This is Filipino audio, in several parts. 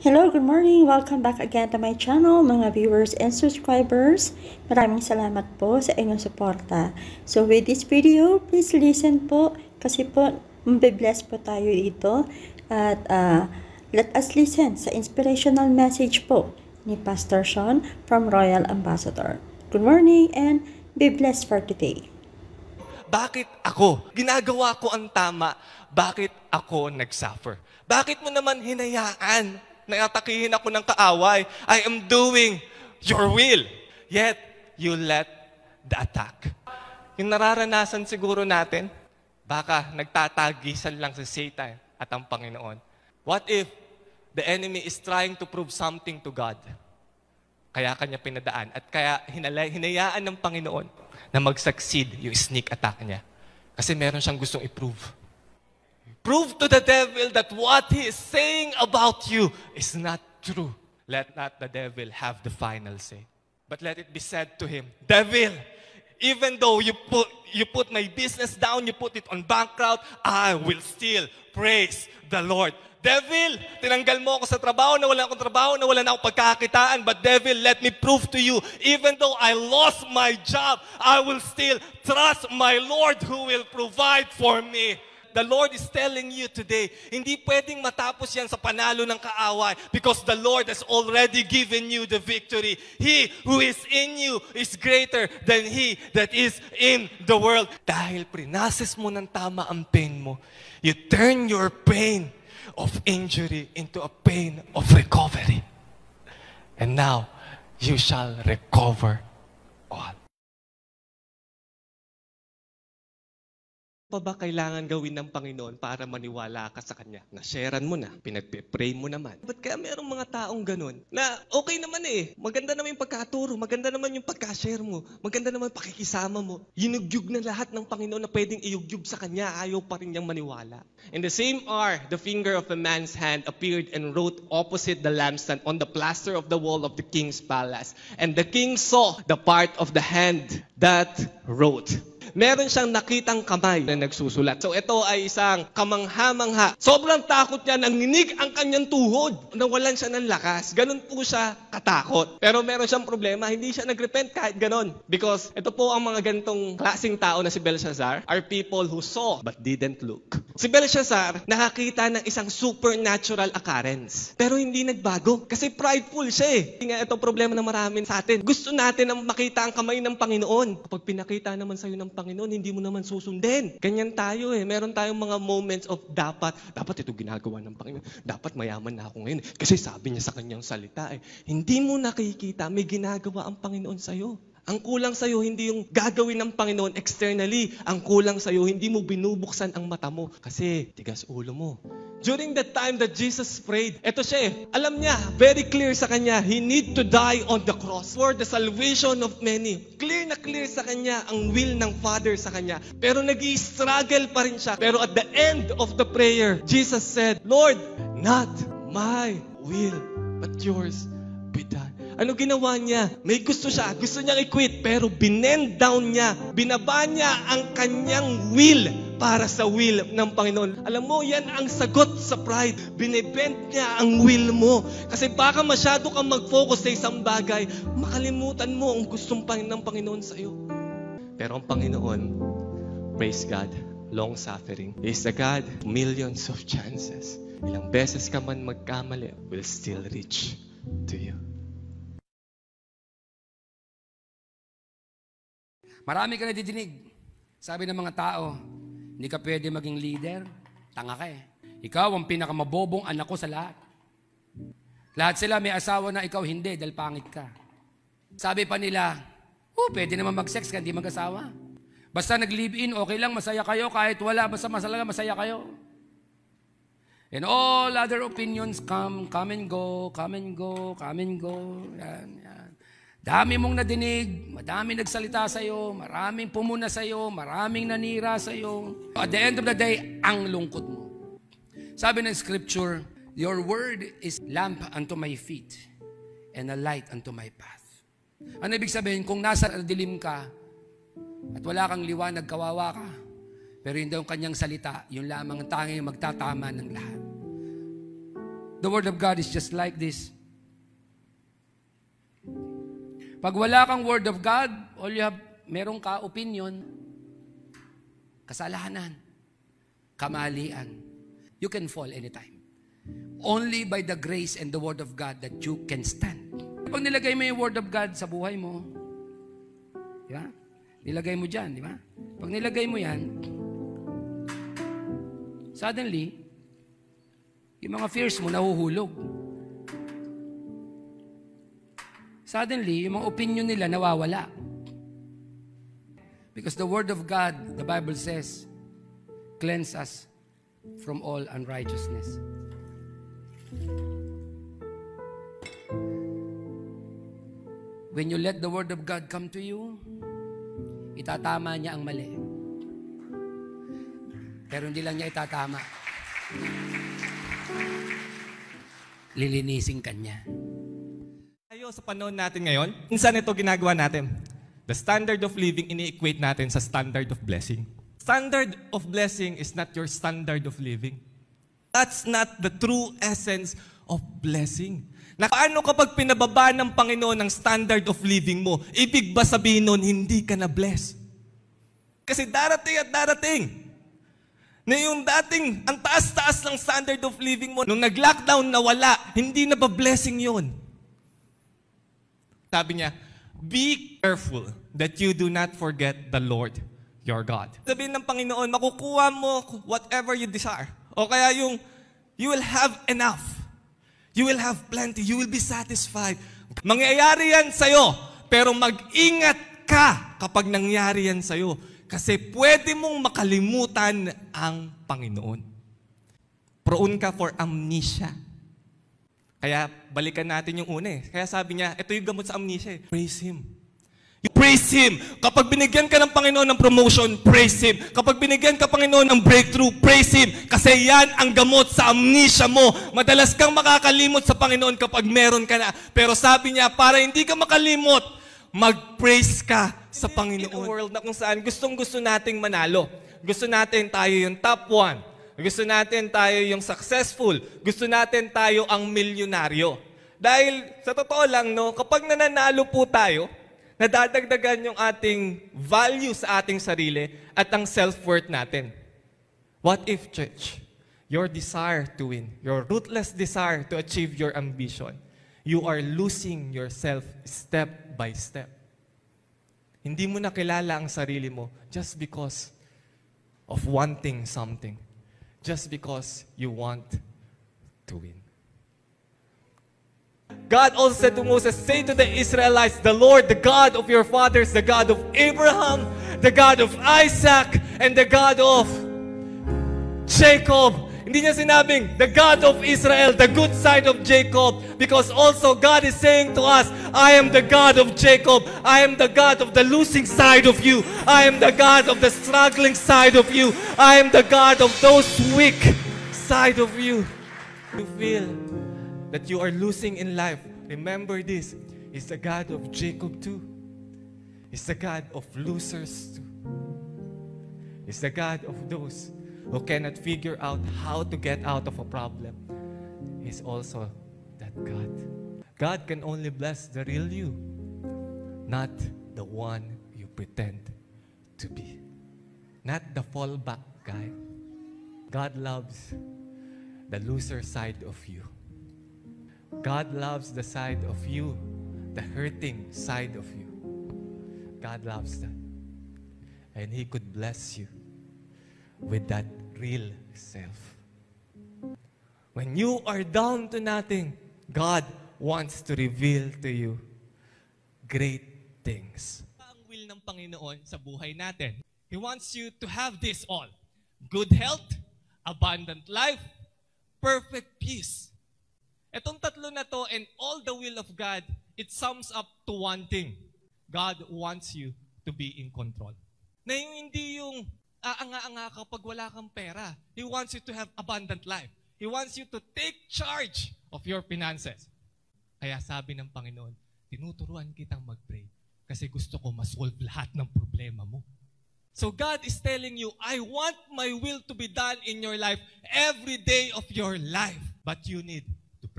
Hello, good morning. Welcome back again to my channel, mga viewers and subscribers. Maraming salamat po sa inyong suporta. So with this video, please listen po kasi po mabibless po tayo dito. At uh, let us listen sa inspirational message po ni Pastor Sean from Royal Ambassador. Good morning and be blessed for today. Bakit ako? Ginagawa ko ang tama. Bakit ako nagsuffer? Bakit mo naman hinayaan na atakihin ako ng kaaway? I am doing your will. Yet, you let the attack. Yung nararanasan siguro natin, baka nagtatagisan lang si Satan at ang Panginoon. What if the enemy is trying to prove something to God? Kaya kanya pinadaan at kaya hinala, hinayaan ng Panginoon na mag-succeed yung sneak attack niya. Kasi meron siyang gustong i-prove. Prove to the devil that what he is saying about you is not true. Let not the devil have the final say. But let it be said to him, Devil, even though you put, you put my business down, you put it on bankrupt, I will still praise the Lord. Devil, tinanggal mo ako sa trabaho na wala akong trabaho, na wala na akong pagkakakitaan. But devil, let me prove to you, even though I lost my job, I will still trust my Lord who will provide for me. The Lord is telling you today, hindi pwedeng matapos yan sa panalo ng kaaway because the Lord has already given you the victory. He who is in you is greater than he that is in the world. Dahil prinases mo ng tama ang pain mo, you turn your pain of injury into a pain of recovery. And now, you shall recover all. Pa ba kailangan gawin ng Panginoon para maniwala ka sa Kanya? Na-sharean mo na, pinagpe-pray mo naman. Ba't kaya merong mga taong ganun na okay naman eh, maganda naman yung pagkaturo, maganda naman yung pagka-share mo, maganda naman pakikisama mo. Yinugyug na lahat ng Panginoon na pwedeng iyugyug sa Kanya, ayaw pa rin niyang maniwala. In the same hour, the finger of a man's hand appeared and wrote opposite the lampstand on the plaster of the wall of the king's palace. And the king saw the part of the hand that wrote meron siyang nakitang kamay na nagsusulat. So ito ay isang kamangha-mangha. Sobrang takot niya, nanginig ang kanyang tuhod. Nawalan siya ng lakas. Ganun po siya katakot. Pero meron siyang problema, hindi siya nagrepent kahit ganun. Because ito po ang mga ganitong klaseng tao na si Belshazzar are people who saw but didn't look. Si Belshazzar nakakita ng isang supernatural occurrence. Pero hindi nagbago. Kasi prideful siya eh. Hindi nga ito problema ng marami sa atin. Gusto natin na makita ang kamay ng Panginoon. Kapag pinakita naman sa'yo ng Panginoon, hindi mo naman susundin. Ganyan tayo eh. Meron tayong mga moments of dapat. Dapat ito ginagawa ng Panginoon. Dapat mayaman na ako ngayon. Kasi sabi niya sa kanyang salita eh. Hindi mo nakikita, may ginagawa ang Panginoon sa'yo. Ang kulang sa'yo, hindi yung gagawin ng Panginoon externally. Ang kulang sa'yo, hindi mo binubuksan ang mata mo. Kasi tigas ulo mo. During the time that Jesus prayed, eto siya eh, alam niya, very clear sa kanya, He need to die on the cross for the salvation of many. Clear na clear sa kanya ang will ng Father sa kanya. Pero nag struggle pa rin siya. Pero at the end of the prayer, Jesus said, Lord, not my will, but yours be done. Ano ginawa niya? May gusto siya. Gusto niyang i-quit. Pero binend down niya. Binaba niya ang kanyang will para sa will ng Panginoon. Alam mo, yan ang sagot sa pride. Binibend niya ang will mo. Kasi baka masyado kang mag-focus sa isang bagay, makalimutan mo ang gustong ng Panginoon sa iyo. Pero ang Panginoon, praise God, long-suffering, is the God millions of chances. Ilang beses ka man magkamali, will still reach to you. Marami ka nadidinig. Sabi ng mga tao, hindi ka pwede maging leader. Tanga ka eh. Ikaw ang pinakamabobong anak ko sa lahat. Lahat sila may asawa na ikaw hindi dahil pangit ka. Sabi pa nila, oh, pwede naman mag-sex ka, hindi mag-asawa. Basta nag-live-in, okay lang, masaya kayo. Kahit wala, basta masalaga, masaya kayo. And all other opinions come, come and go, come and go, come and go. Yan, yan. Dami mong nadinig, madami nagsalita sa iyo, maraming pumuna sa iyo, maraming nanira sa iyo. At the end of the day, ang lungkot mo. Sabi ng scripture, Your word is lamp unto my feet and a light unto my path. Ano ibig sabihin? Kung nasa dilim ka at wala kang liwanag, kawawa ka, pero hindi yung kanyang salita, yung lamang tanging magtatama ng lahat. The Word of God is just like this. Pag wala kang Word of God, all you have, meron ka opinion, kasalanan, kamalian. You can fall anytime. Only by the grace and the Word of God that you can stand. Pag nilagay mo yung Word of God sa buhay mo, di ba? Nilagay mo dyan, di ba? Pag nilagay mo yan, suddenly, yung mga fears mo nahuhulog. Suddenly, yung mga opinion nila nawawala. Because the Word of God, the Bible says, cleanse us from all unrighteousness. When you let the Word of God come to you, itatama niya ang mali. Pero hindi lang niya itatama. Lilinisin ka niya. Tayo sa panahon natin ngayon, minsan ito ginagawa natin. The standard of living, ini-equate natin sa standard of blessing. Standard of blessing is not your standard of living. That's not the true essence of blessing. Na paano kapag pinababa ng Panginoon ang standard of living mo, ibig ba sabihin nun, hindi ka na bless? Kasi darating at darating. Na yung dating, ang taas-taas ng standard of living mo, nung nag-lockdown na wala, hindi na ba blessing yun? Sabi niya, be careful that you do not forget the Lord your God. Sabihin ng Panginoon, makukuha mo whatever you desire. O kaya yung, you will have enough. You will have plenty. You will be satisfied. Mangyayari yan sa'yo. Pero mag-ingat ka kapag nangyari yan sa'yo. Kasi pwede mong makalimutan ang Panginoon. Prone ka for amnesia. Kaya balikan natin yung una eh. Kaya sabi niya, ito yung gamot sa amnesia eh. Praise Him. You praise Him. Kapag binigyan ka ng Panginoon ng promotion, praise Him. Kapag binigyan ka Panginoon ng breakthrough, praise Him. Kasi yan ang gamot sa amnesia mo. Madalas kang makakalimot sa Panginoon kapag meron ka na. Pero sabi niya, para hindi ka makalimot, mag-praise ka sa Panginoon. In a world na kung saan gustong gusto nating manalo. Gusto natin tayo yung top one. Gusto natin tayo yung successful. Gusto natin tayo ang milyonaryo. Dahil sa totoo lang, no, kapag nananalo po tayo, nadadagdagan yung ating value sa ating sarili at ang self-worth natin. What if, church, your desire to win, your ruthless desire to achieve your ambition, you are losing yourself step by step. Hindi mo nakilala ang sarili mo just because of wanting something. Just because you want to win. God also said to Moses, Say to the Israelites, The Lord, the God of your fathers, the God of Abraham, the God of Isaac, and the God of Jacob. Hindi niya sinabing, the God of Israel, the good side of Jacob. Because also God is saying to us, I am the God of Jacob. I am the God of the losing side of you. I am the God of the struggling side of you. I am the God of those weak side of you. You feel that you are losing in life. Remember this, He's the God of Jacob too. He's the God of losers too. He's the God of those who cannot figure out how to get out of a problem. is also that God. God can only bless the real you, not the one you pretend to be. Not the fallback guy. God loves the loser side of you. God loves the side of you, the hurting side of you. God loves that. And He could bless you with that real self. When you are down to nothing, God wants to reveal to you great things. Ang will ng Panginoon sa buhay natin. He wants you to have this all. Good health, abundant life, perfect peace. Etong tatlo na to and all the will of God, it sums up to one thing. God wants you to be in control. Na yung hindi yung aanga-anga kapag wala kang pera. He wants you to have abundant life. He wants you to take charge of your finances. Kaya sabi ng Panginoon, tinuturuan kitang mag-pray kasi gusto ko masolve lahat ng problema mo. So God is telling you, I want my will to be done in your life every day of your life. But you need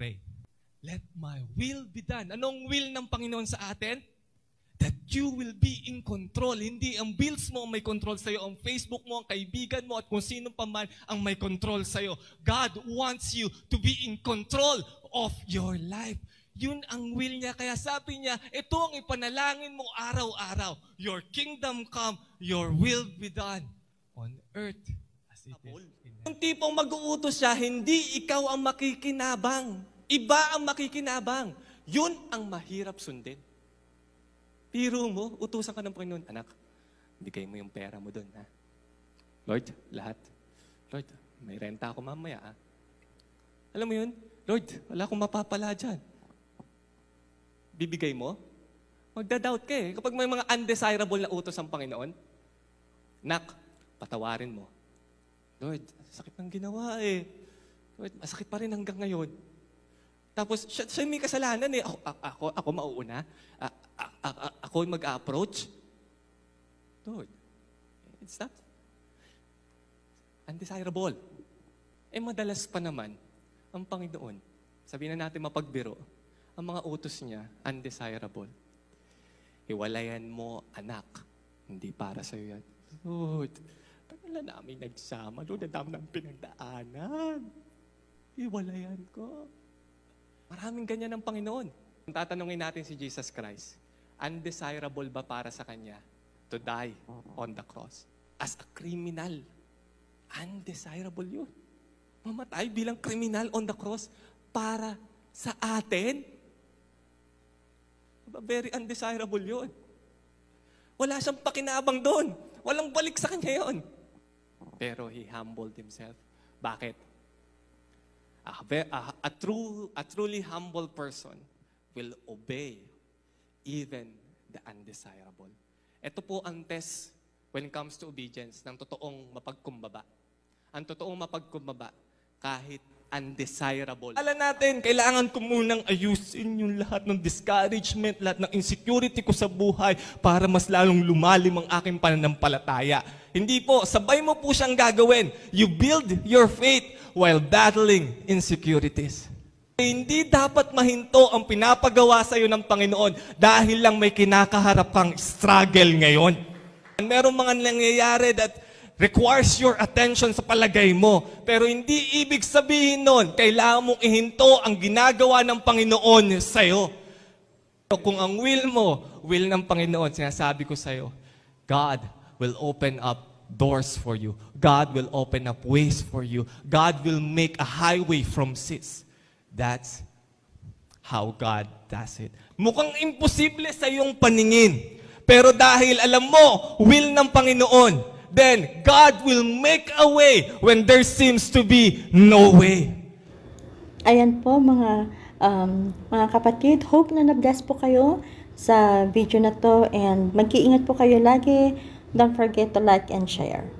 pray. Let my will be done. Anong will ng Panginoon sa atin? You will be in control. Hindi ang bills mo ang may control sa'yo, ang Facebook mo, ang kaibigan mo, at kung sino pa man ang may control sa'yo. God wants you to be in control of your life. Yun ang will niya. Kaya sabi niya, ito ang ipanalangin mo araw-araw. Your kingdom come, your will be done on earth as it is in heaven. Yung tipong mag-uutos siya, hindi ikaw ang makikinabang. Iba ang makikinabang. Yun ang mahirap sundin. Piro mo, utusan ka ng Panginoon, anak, bigay mo yung pera mo doon, ha? Lord, lahat. Lord, may renta ako mamaya, ha? Alam mo yun? Lord, wala akong mapapala dyan. Bibigay mo? Magda-doubt ka eh. Kapag may mga undesirable na utos ang Panginoon, Nak, patawarin mo. Lord, sakit ng ginawa eh. Lord, masakit pa rin hanggang ngayon. Tapos, siya, siya may kasalanan eh. Ako, ako, ako mauuna. A- a- a- a- ako yung mag-approach. Lord, it's not undesirable. Eh madalas pa naman, ang Panginoon, sabihin na natin mapagbiro, ang mga utos niya, undesirable. Hiwalayan mo, anak. Hindi para sa'yo yan. Tagal na namin nagsama. Lord, ang dami ng pinagdaanan. Hiwalayan ko. Maraming ganyan ang Panginoon. Tatanungin natin si Jesus Christ, undesirable ba para sa Kanya to die on the cross? As a criminal. Undesirable yun. Mamatay bilang criminal on the cross para sa atin? Very undesirable yun. Wala siyang pakinabang doon. Walang balik sa kanya yon. Pero he humbled himself. Bakit? A, a, a true, a truly humble person will obey even the undesirable. Ito po ang test when it comes to obedience ng totoong mapagkumbaba. Ang totoong mapagkumbaba kahit undesirable. Alam natin, kailangan ko munang ayusin yung lahat ng discouragement, lahat ng insecurity ko sa buhay para mas lalong lumalim ang aking pananampalataya. Hindi po, sabay mo po siyang gagawin. You build your faith while battling insecurities. Hindi dapat mahinto ang pinapagawa sa iyo ng Panginoon dahil lang may kinakaharap kang struggle ngayon. Merong mga nangyayari that requires your attention sa palagay mo. Pero hindi ibig sabihin nun, kailangan mong ihinto ang ginagawa ng Panginoon sa iyo. Kung ang will mo, will ng Panginoon, sinasabi ko sa iyo, God will open up doors for you. God will open up ways for you. God will make a highway from sis. That's how God does it. Mukhang imposible sa iyong paningin. Pero dahil alam mo, will ng Panginoon, then God will make a way when there seems to be no way. Ayan po mga um, mga kapatid, hope na na-bless po kayo sa video na to and mag-iingat po kayo lagi. Don't forget to like and share.